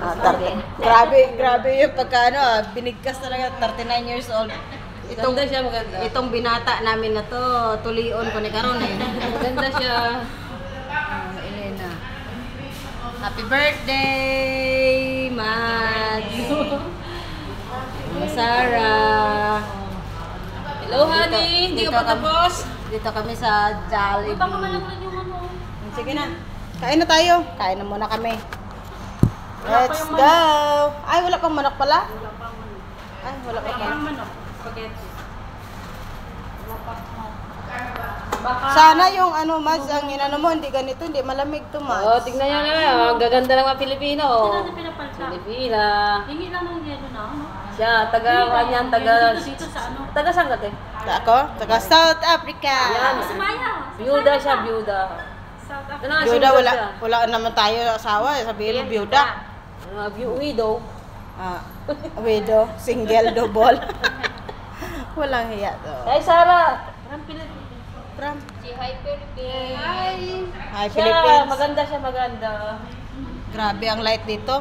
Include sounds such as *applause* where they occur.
Ah, tar- grabe, grabe yung pagka ano, ah, binigkas talaga, 39 years old. Itong, Maganda siya, maganda. itong binata namin na to, tulion ko ni Karon eh. *laughs* Maganda siya. Ah, Elena. Happy birthday, Mads! *laughs* Sarah! Hello, honey. Hindi ka dito pa tapos? Dito kami sa Jollibee. Ano. Sige na. Kain na tayo. Kain na muna kami. Let's go! Ay, wala pang manok pala? Ay, wala pa pala. manok. Spaghetti. Sana yung ano, Mads, ang inano mo, hindi ganito, hindi malamig to, Mads. Oh, tignan niyo na. Ang gaganda ng mga Pilipino. natin pinapalta. Pilipina. Hingi lang ng yelo na, ano? Siya, taga kanyan, taga... Ano? Taga saan ka, te? Ako, taga South Africa. Yan. Si Maya. Byuda siya, byuda. South Africa. Ano Byuda, wala, wala naman tayo asawa. eh. Sabihin byuda. Uh, view- widow. Ah, widow, single, double. *laughs* Walang hiya to. Ay, Sarah. Parang Pilipino. From, Si Hi Philippines. hi, Siya, Philippines. maganda siya, maganda. Grabe ang light dito.